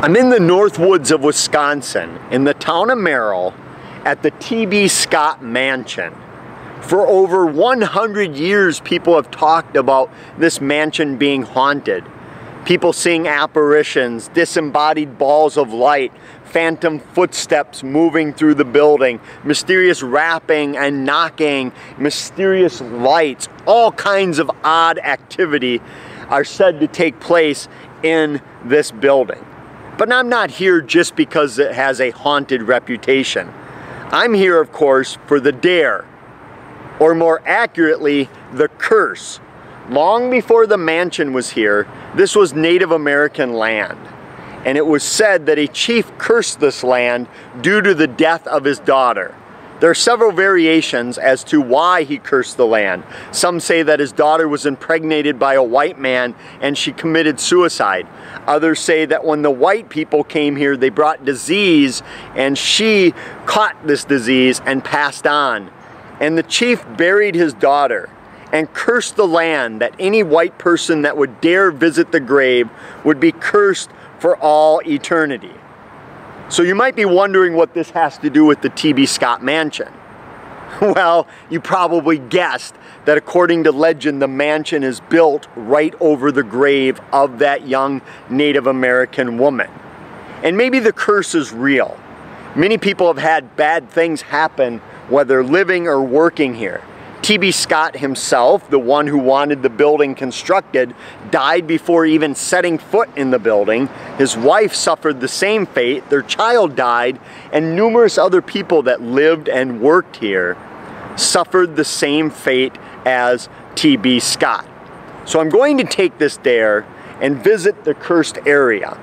I'm in the North Woods of Wisconsin, in the town of Merrill, at the T.B. Scott Mansion. For over 100 years, people have talked about this mansion being haunted. People seeing apparitions, disembodied balls of light, phantom footsteps moving through the building, mysterious rapping and knocking, mysterious lights, all kinds of odd activity are said to take place in this building. But I'm not here just because it has a haunted reputation. I'm here, of course, for the dare, or more accurately, the curse. Long before the mansion was here, this was Native American land. And it was said that a chief cursed this land due to the death of his daughter. There are several variations as to why he cursed the land. Some say that his daughter was impregnated by a white man and she committed suicide. Others say that when the white people came here, they brought disease and she caught this disease and passed on. And the chief buried his daughter and cursed the land that any white person that would dare visit the grave would be cursed for all eternity. So you might be wondering what this has to do with the T.B. Scott Mansion. Well, you probably guessed that according to legend, the mansion is built right over the grave of that young Native American woman. And maybe the curse is real. Many people have had bad things happen whether living or working here. T.B. Scott himself, the one who wanted the building constructed, died before even setting foot in the building. His wife suffered the same fate, their child died, and numerous other people that lived and worked here suffered the same fate as T.B. Scott. So I'm going to take this dare and visit the cursed area.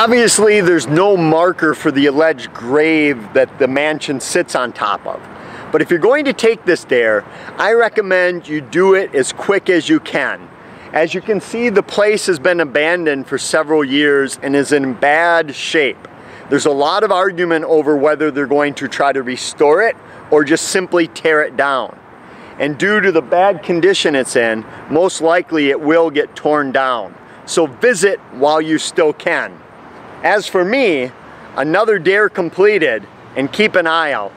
Obviously, there's no marker for the alleged grave that the mansion sits on top of. But if you're going to take this dare, I recommend you do it as quick as you can. As you can see, the place has been abandoned for several years and is in bad shape. There's a lot of argument over whether they're going to try to restore it or just simply tear it down. And due to the bad condition it's in, most likely it will get torn down. So visit while you still can. As for me, another dare completed and keep an eye out.